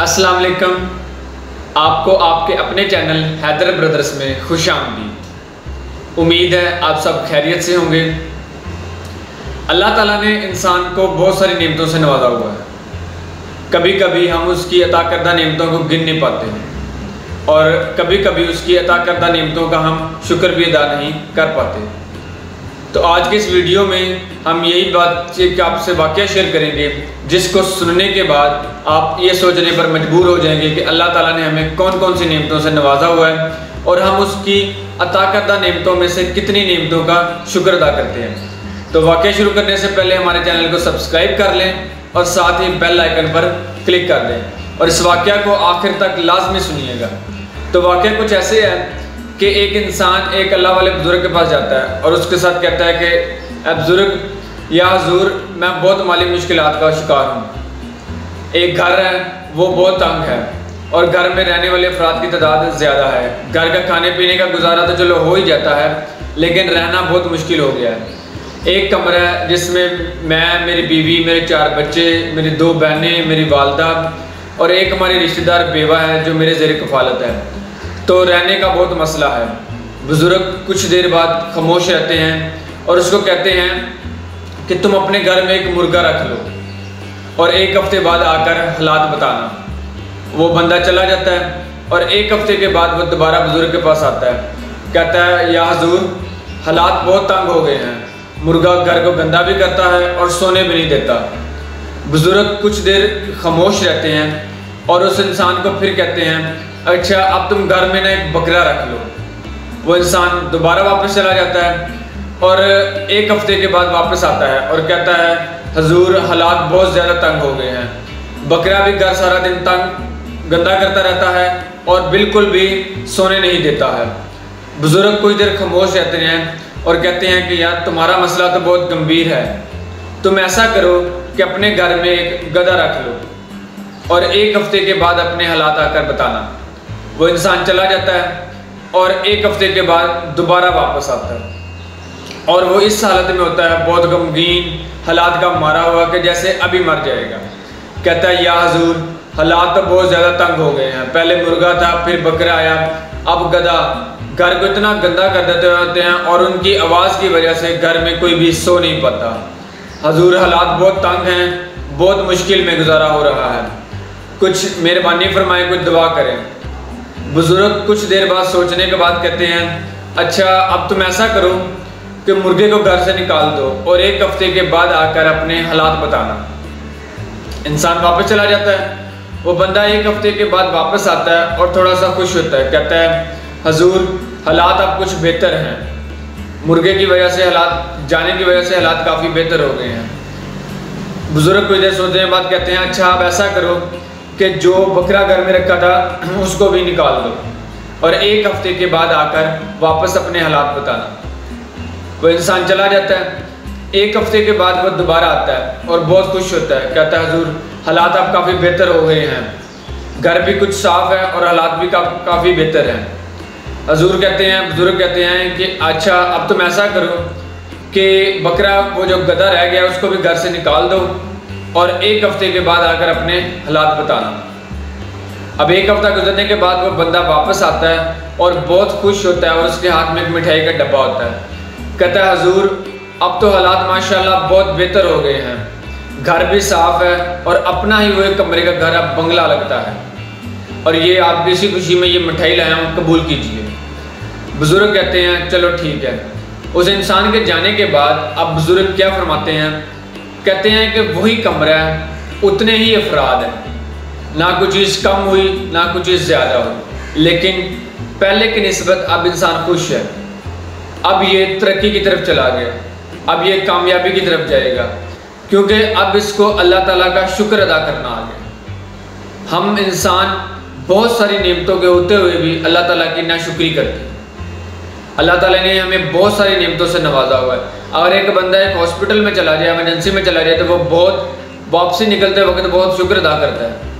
अस्सलाम वालेकुम। आपको आपके अपने चैनल हैदर ब्रदर्स में खुश आमदी उम्मीद है आप सब खैरियत से होंगे। अल्लाह ताला ने इंसान को बहुत सारी नेमतों से नवाजा हुआ है। कभी कभी हम उसकी अता करदा नेमतों को गिन नहीं पाते हैं। और कभी कभी उसकी अता करदा नेमतों का हम शुक्र भी अदा नहीं कर पाते। तो आज के इस वीडियो में हम यही बात आपसे वाक्य शेयर करेंगे, जिसको सुनने के बाद आप ये सोचने पर मजबूर हो जाएँगे कि अल्लाह ताला ने हमें कौन कौन सी नेमतों से नवाजा हुआ है और हम उसकी अता करदा नेमतों में से कितनी नेमतों का शुक्र अदा करते हैं। तो वाक्य शुरू करने से पहले हमारे चैनल को सब्सक्राइब कर लें और साथ ही बेल आइकन पर क्लिक कर लें और इस वाक्य को आखिर तक लाजमी सुनिएगा। तो वाक्य कुछ ऐसे है कि एक इंसान एक अल्लाह वाले बुज़ुर्ग के पास जाता है और उसके साथ कहता है कि बुज़ुर्ग, या हजूर, मैं बहुत माली मुश्किल का शिकार हूँ। एक घर है, वो बहुत तंग है और घर में रहने वाले अफराद की तादाद ज़्यादा है। घर का खाने पीने का गुजारा तो चलो हो ही जाता है, लेकिन रहना बहुत मुश्किल हो गया है। एक कमरा है, जिसमें मैं, मेरी बीवी, मेरे चार बच्चे, मेरी दो बहनें, मेरी वालदा और एक हमारी रिश्तेदार बेवा है, जो मेरे जेर कफालत है। तो रहने का बहुत मसला है। बुज़ुर्ग कुछ देर बाद खामोश रहते हैं और उसको कहते हैं कि तुम अपने घर में एक मुर्गा रख लो और एक हफ़्ते बाद आकर हालात बताना। वो बंदा चला जाता है और एक हफ़्ते के बाद वो दोबारा बुज़ुर्ग के पास आता है। कहता है, या हजूर, हालात बहुत तंग हो गए हैं। मुर्गा घर को गंदा भी करता है और सोने भी नहीं देता। बुज़ुर्ग कुछ देर खामोश रहते हैं और उस इंसान को फिर कहते हैं अच्छा अब तुम घर में ना एक बकरा रख लो। वो इंसान दोबारा वापस चला जाता है और एक हफ़्ते के बाद वापस आता है और कहता है, हजूर, हालात बहुत ज़्यादा तंग हो गए हैं। बकरा भी घर सारा दिन तंग, गंदा करता रहता है और बिल्कुल भी सोने नहीं देता है। बुज़ुर्ग कुछ देर खामोश रहते हैं और कहते हैं कि, यार, तुम्हारा मसला तो बहुत गंभीर है। तुम ऐसा करो कि अपने घर में एक गधा रख लो और एक हफ़्ते के बाद अपने हालात आकर बताना। वो इंसान चला जाता है और एक हफ़्ते के बाद दोबारा वापस आता है। और वो इस हालत में होता है, बहुत गमगीन हालात का मारा हुआ कि जैसे अभी मर जाएगा। कहता है, या हजूर, हालात तो बहुत ज़्यादा तंग हो गए हैं। पहले मुर्गा था, फिर बकरा आया। अब गधा। घर को इतना गंदा कर देते रहते हैं और उनकी आवाज़ की वजह से घर में कोई भी सो नहीं पाता। हजूर, हालात बहुत तंग हैं, बहुत मुश्किल में गुजारा हो रहा है। कुछ मेहरबानी फरमाए, कुछ दुआ करें। बुज़ुर्ग कुछ देर बाद सोचने के बाद कहते हैं अच्छा अब तुम ऐसा करो कि मुर्गे को घर से निकाल दो और एक हफ़्ते के बाद आकर अपने हालात बताना। इंसान वापस चला जाता है। वो बंदा एक हफ़्ते के बाद वापस आता है और थोड़ा सा खुश होता है। कहता है, हजूर, हालात अब कुछ बेहतर हैं। मुर्गे की वजह से हालात, जाने की वजह से हालात काफ़ी बेहतर हो गए हैं। बुज़ुर्ग कुछ देर सोचने के बाद कहते हैं अच्छा आप ऐसा करो कि जो बकरा घर में रखा था उसको भी निकाल दो। और एक हफ़्ते के बाद आकर वापस अपने हालात बताना। वो इंसान चला जाता है। एक हफ़्ते के बाद वो दोबारा आता है और बहुत खुश होता है। कहता है हजूर हालात अब काफ़ी बेहतर हो गए हैं। घर भी कुछ साफ़ है और हालात भी का, काफ़ी बेहतर हैं। हजूर कहते हैं बुज़ुर्ग कहते हैं कि अच्छा अब तुम ऐसा करो कि बकरा वो जो गदा रह गया उसको भी घर से निकाल दो। और एक हफ़्ते के बाद आकर अपने हालात बताना। अब एक हफ़्ता गुजरने के बाद वो बंदा वापस आता है और बहुत खुश होता है और उसके हाथ में एक मिठाई का डब्बा होता है। कहता है, हजूर, अब तो हालात माशाल्लाह बहुत बेहतर हो गए हैं। घर भी साफ़ है और अपना ही वो एक कमरे का घर अब बंगला लगता है। और ये आप इसी खुशी में ये मिठाई लाया हूँ, कबूल कीजिए। बुज़ुर्ग कहते हैं, चलो ठीक है। उस इंसान के जाने के बाद अब बुज़ुर्ग क्या फरमाते हैं? कहते हैं कि वही कमरा है, उतने ही अफराद हैं। ना कुछ चीज़ कम हुई, ना कुछ चीज़ ज़्यादा हुई। लेकिन पहले की नस्बत अब इंसान खुश है। अब ये तरक्की की तरफ़ चला गया। अब ये कामयाबी की तरफ़ जाएगा। क्योंकि अब इसको अल्लाह ताला का शुक्र अदा करना आ गया। हम इंसान बहुत सारी नियमतों के होते हुए भी अल्लाह ताला की नाशुक्री करते हैं। अल्लाह ताला ने हमें बहुत सारी नियमतों से नवाजा हुआ है। अगर एक बंदा एक हॉस्पिटल में चला जाए एमरजेंसी में चला जाए तो वो बहुत वापसी निकलते वक्त बहुत शुक्र अदा करता है।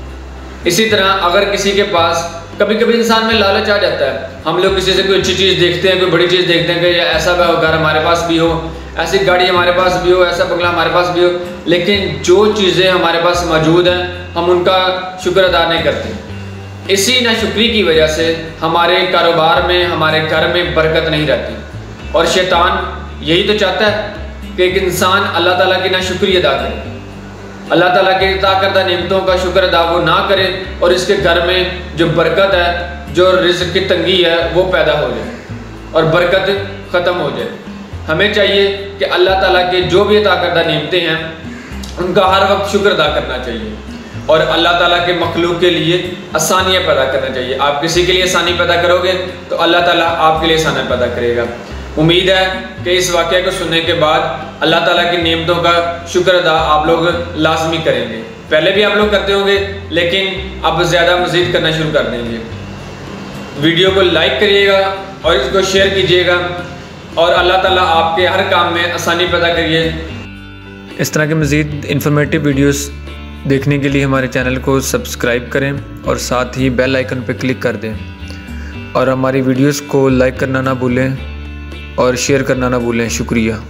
इसी तरह अगर किसी के पास कभी कभी इंसान में लालच आ जाता है, हम लोग किसी से कोई अच्छी चीज़ देखते हैं, कोई बड़ी चीज़ देखते हैं कि ऐसा घर हमारे पास भी हो, ऐसी गाड़ी हमारे पास भी हो, ऐसा बंगला हमारे पास भी हो, लेकिन जो चीज़ें हमारे पास मौजूद हैं, हम उनका शुक्र अदा नहीं करते। इसी नाशुक्री की वजह से हमारे कारोबार में, हमारे घर में बरकत नहीं रहती। और शैतान यही तो चाहता है कि एक इंसान अल्लाह ताला की नाशुक्री अदा करे। अल्लाह ताला के करदा नियमतों का शुक्र अदा वो ना करे और इसके घर में जो बरकत है, जो रिज्क की तंगी है, वो पैदा हो जाए और बरकत ख़त्म हो जाए। हमें चाहिए कि अल्लाह ताला के जो भी करदा नियमतें हैं, उनका हर वक्त शुक्र अदा करना चाहिए। और अल्लाह ताला के मखलूक के लिए आसानियाँ पैदा करना चाहिए। आप किसी के लिए आसानी पैदा करोगे तो अल्लाह ताला आपके लिए आसानियाँ पैदा करेगा। उम्मीद है कि इस वाक़े को सुनने के बाद अल्लाह ताला की नियमतों का शुक्र अदा आप लोग लाजमी करेंगे। पहले भी आप लोग करते होंगे, लेकिन अब ज़्यादा मज़ीद करना शुरू कर देंगे। वीडियो को लाइक करिएगा और इसको शेयर कीजिएगा और अल्लाह ताला आपके हर काम में आसानी पैदा करिए। इस तरह के मज़ीद इन्फॉर्मेटिव वीडियोस देखने के लिए हमारे चैनल को सब्सक्राइब करें और साथ ही बेल आइकन पर क्लिक कर दें। और हमारी वीडियोस को लाइक करना ना भूलें और शेयर करना ना भूलें। शुक्रिया।